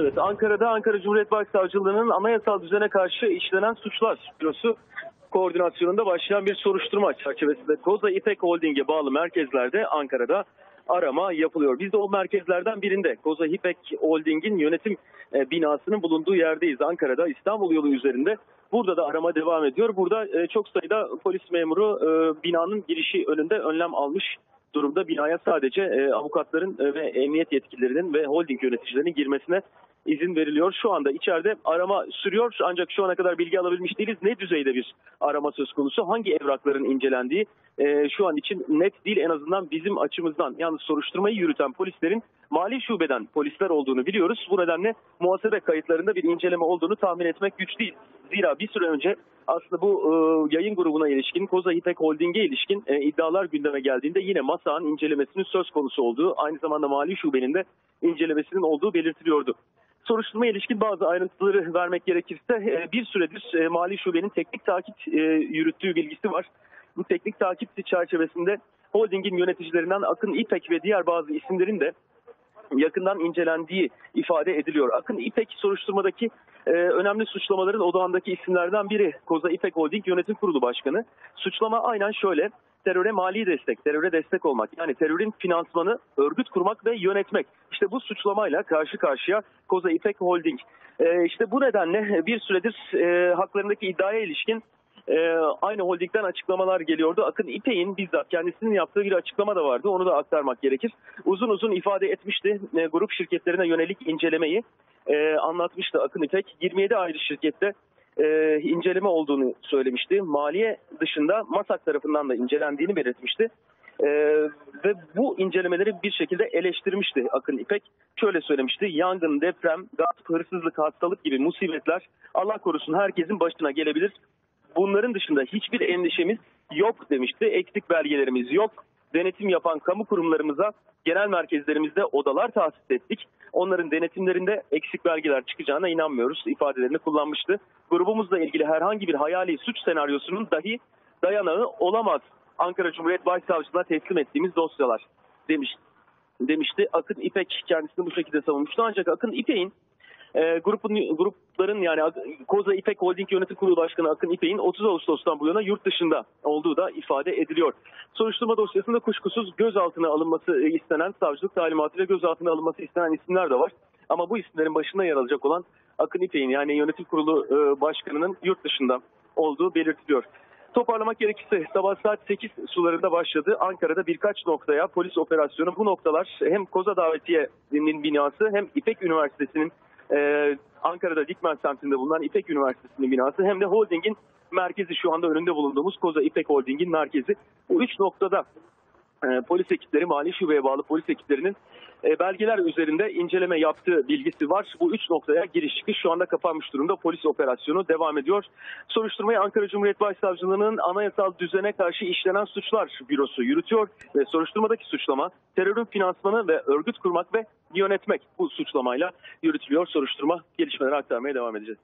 Evet, Ankara'da Ankara Cumhuriyet Başsavcılığı'nın anayasal düzene karşı işlenen suçlar bürosu koordinasyonunda başlayan bir soruşturma çerçevesinde Koza İpek Holding'e bağlı merkezlerde Ankara'da arama yapılıyor. Biz de o merkezlerden birinde Koza İpek Holding'in yönetim e, binasının bulunduğu yerdeyiz. Ankara'da İstanbul yolu üzerinde. Burada da arama devam ediyor. Burada e, çok sayıda polis memuru e, binanın girişi önünde önlem almış durumda. Binaya sadece e, avukatların e, ve emniyet yetkililerinin ve holding yöneticilerinin girmesine izin veriliyor. Şu anda içeride arama sürüyor ancak şu ana kadar bilgi alabilmiş değiliz. Ne düzeyde bir arama söz konusu, hangi evrakların incelendiği e, şu an için net değil en azından bizim açımızdan. Yalnız soruşturmayı yürüten polislerin mali şubeden polisler olduğunu biliyoruz. Bu nedenle muhasebe kayıtlarında bir inceleme olduğunu tahmin etmek güç değil. Zira bir süre önce aslında bu e, yayın grubuna ilişkin, Koza İpek Holding'e ilişkin e, iddialar gündeme geldiğinde yine MASA'nın incelemesinin söz konusu olduğu, aynı zamanda mali şubenin de incelemesinin olduğu belirtiliyordu. Soruşturma ilişkin bazı ayrıntıları vermek gerekirse e, bir süredir e, mali şubenin teknik takip e, yürüttüğü bilgisi var. Bu teknik takip çerçevesinde holdingin yöneticilerinden Akın İpek ve diğer bazı isimlerin de yakından incelendiği ifade ediliyor. Akın İpek soruşturmadaki e, önemli suçlamaların odağındaki isimlerden biri Koza İpek Holding Yönetim Kurulu Başkanı. Suçlama aynen şöyle teröre mali destek, teröre destek olmak yani terörün finansmanı örgüt kurmak ve yönetmek. İşte bu suçlamayla karşı karşıya Koza İpek Holding. E, işte bu nedenle bir süredir e, haklarındaki iddiaya ilişkin e, aynı holdingden açıklamalar geliyordu. Akın İpek'in bizzat kendisinin yaptığı bir açıklama da vardı. Onu da aktarmak gerekir. Uzun uzun ifade etmişti e, grup şirketlerine yönelik incelemeyi e, anlatmıştı Akın İpek. 27 ayrı şirkette e, inceleme olduğunu söylemişti. Maliye dışında MASAK tarafından da incelendiğini belirtmişti. E, ve bu incelemeleri bir şekilde eleştirmişti Akın İpek. Şöyle söylemişti, yangın, deprem, gasp, hırsızlık, hastalık gibi musibetler Allah korusun herkesin başına gelebilir. Bunların dışında hiçbir endişemiz yok demişti. Eksik belgelerimiz yok. Denetim yapan kamu kurumlarımıza genel merkezlerimizde odalar tahsis ettik. Onların denetimlerinde eksik belgeler çıkacağına inanmıyoruz ifadelerini kullanmıştı. Grubumuzla ilgili herhangi bir hayali suç senaryosunun dahi dayanağı olamaz. Ankara Cumhuriyet Başsavcılığına teslim ettiğimiz dosyalar demiş, demişti. Akın İpek kendisini bu şekilde savunmuştu. Ancak Akın İpek'in e, grubun, grupların yani Koza İpek Holding Yönetim Kurulu Başkanı Akın İpek'in 30 Ağustos'tan bu yana yurt dışında olduğu da ifade ediliyor. Soruşturma dosyasında kuşkusuz gözaltına alınması istenen savcılık talimatıyla gözaltına alınması istenen isimler de var. Ama bu isimlerin başında yer alacak olan Akın İpek'in yani yönetim kurulu e, başkanının yurt dışında olduğu belirtiliyor. Toparlamak gerekirse sabah saat 8 sularında başladı. Ankara'da birkaç noktaya polis operasyonu. Bu noktalar hem Koza Davetiye'nin binası hem İpek Üniversitesi'nin ee, Ankara'da Dikmen semtinde bulunan İpek Üniversitesi'nin binası hem de holdingin merkezi şu anda önünde bulunduğumuz Koza İpek Holding'in merkezi. Bu üç noktada e, polis ekipleri, mali şubeye bağlı polis ekiplerinin e, belgeler üzerinde inceleme yaptığı bilgisi var. Bu üç noktaya giriş çıkış şu anda kapanmış durumda. Polis operasyonu devam ediyor. Soruşturmayı Ankara Cumhuriyet Başsavcılığı'nın anayasal düzene karşı işlenen suçlar bürosu yürütüyor ve soruşturmadaki suçlama terörün finansmanı ve örgüt kurmak ve yönetmek bu suçlamayla yürütülüyor. Soruşturma gelişmeleri aktarmaya devam edeceğiz.